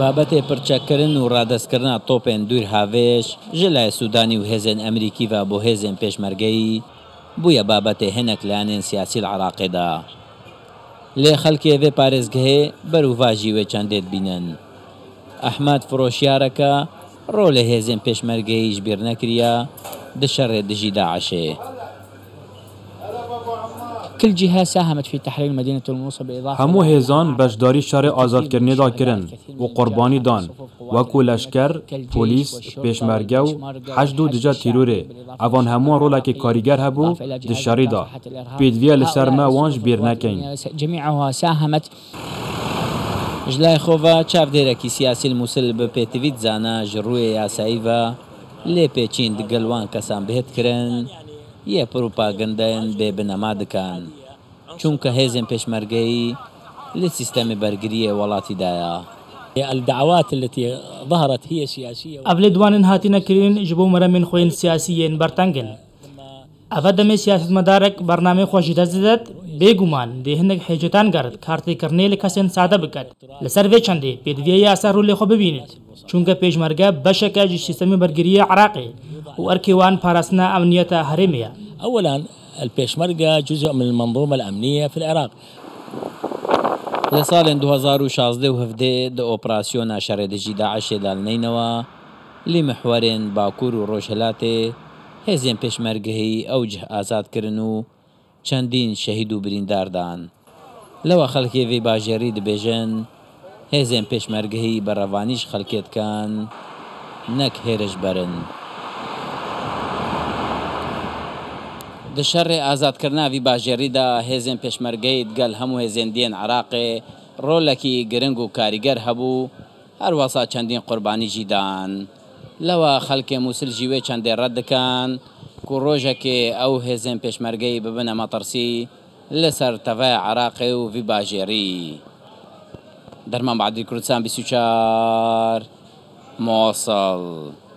بابەتێ پرچەکردن و ڕادستکردنا تۆپێن دوور هاوێش ژە لای سوودانی و هێزن ئەمریکیڤ بۆ هێزن پێشمەرگەی بووە بابەتێ هەنێک لایەنێن سیاسی عراقێدا لێ خەڵکێ پارێزگەهێ بەروڤژی وێ چەندێت بینن. ئەحمد فرۆشیارەکە ڕۆ لە هێزن پێشمەرگەیش بیر نەکریە دشەڕێ دژی داعشێ. كل جهة ساهمت في تحرير مدينة الموصل بإضافة همو هێزان بەشداری شارê ئازادکردنێدا kirin û قوربانî dan wekû leşker پۆلیس پێشمەرگە و حەشد و دجا evan hemûan rolekê karîger hebû di şerî da pêdiviya li ser me wan ji bêr nekein جميعها ساهمت. ji لای خۆڤە چاودێرەکی سیاسی مووسل بە پێتیویت زانە ji ڕوویە یاساییڤە لێ پێچین دگەلوان کەسان بهێت کرن. یە پروپاگەندەن بێ بنەما دکان چونکە هێزن پێشمەرگەی لە سیستەمی بەرگریە وڵاتیدایە الدعوات التي ظهرت هي سياسية ئەڤلێ دوانن هاتیە کرێن ji بۆ مەرەمین خۆین سیاسیên بەرتەنگن ئەڤە دەمێ سیاست مەدارێک بەرنامەی خۆشی دەزدەت بێگومان دێ هەندێک حێجتان گەرت کارتێکردنێ لە کەسێن سادە بکات لەسەر وێ چەندێ پێدوێ یاسا ڕوو لێخۆ ببینێت چونکە پێشمەرگە بەشێکە سیستەمی بەرگریە عراقی و ئەرکێوان پاراستنا ئەمنیەتە هەرێمەیە. أولا البيشمركة جزء من المنظومة الأمنية في العراق. لە ساڵێن 2016 و هەفتێ دە ئۆپراسسیۆنا شەڕێدەژی داعشێ دالنینەوە لی محوارێن باکوور و ڕۆژهلاتێ هێزیان پێشمەرگەهی ئەو جه ئازادکردن و چەندین شەهید و برینداردان. لەوە خەڵکێوی باژێری دەبێژن هێزێن پێشمەرگەهی بەڕەوانیش خەلکێتکان نەک هێرش بەرن. دشەڕێ ئازادکردناوی باژێریدا هێزن پێشمەرگەیت گەل هەموو هێزێندێن عراقێ ڕۆلەکی گرنگ و کاریگەر هەبوو هەروەسا چەندین قوربانیژی دان لەوە خەڵکێ مووسلژی وێ چەندێ ڕەت دەکەن کو ڕۆژێکێ ئەو هێزن پێشمەرگەی ببنە مەترسی لەسەر تەڤای عراقێ و وی باژێری. Metirsî li ser teveya Iraqê